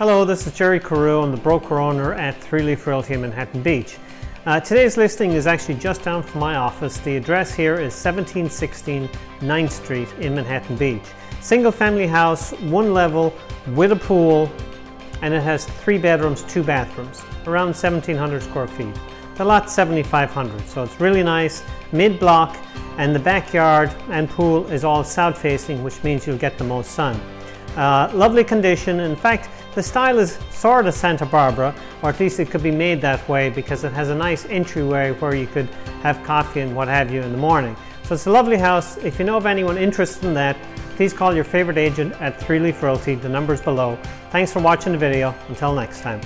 Hello, this is Jerry Carew. I'm the broker owner at Three Leaf Realty in Manhattan Beach. Uh, today's listing is actually just down from my office. The address here is 1716 9th Street in Manhattan Beach. Single family house, one level, with a pool, and it has three bedrooms, two bathrooms, around 1700 square feet. The lot's 7500, so it's really nice, mid block, and the backyard and pool is all south facing, which means you'll get the most sun. Uh, lovely condition. In fact, the style is sort of Santa Barbara, or at least it could be made that way because it has a nice entryway where you could have coffee and what have you in the morning. So it's a lovely house. If you know of anyone interested in that, please call your favorite agent at Three Leaf Realty. The number's below. Thanks for watching the video. Until next time.